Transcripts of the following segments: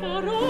farò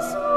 Uns